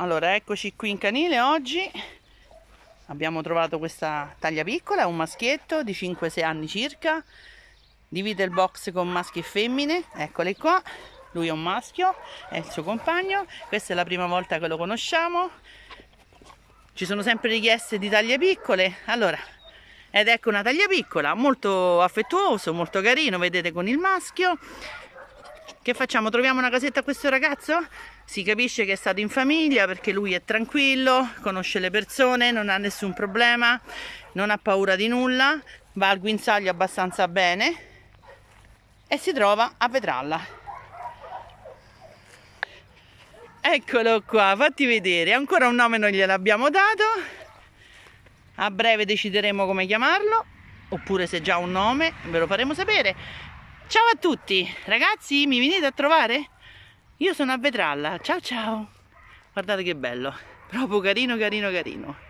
allora eccoci qui in canile oggi. Abbiamo trovato questa taglia piccola, un maschietto di 5-6 anni circa. Divide il box con maschi e femmine eccole qua. Lui è un maschio, è il suo compagno. Questa è la prima volta che lo conosciamo. Ci sono sempre richieste di taglie piccole. Allora ed ecco una taglia piccola molto affettuoso molto carino vedete con il maschio che facciamo? Troviamo una casetta a questo ragazzo? Si capisce che è stato in famiglia perché lui è tranquillo, conosce le persone, non ha nessun problema, non ha paura di nulla, va al guinzaglio abbastanza bene e si trova a Vetralla. Eccolo qua, fatti vedere, ancora un nome non gliel'abbiamo dato, a breve decideremo come chiamarlo, oppure se già un nome ve lo faremo sapere. Ciao a tutti, ragazzi, mi venite a trovare? Io sono a Vetralla, ciao ciao. Guardate che bello, proprio carino, carino, carino.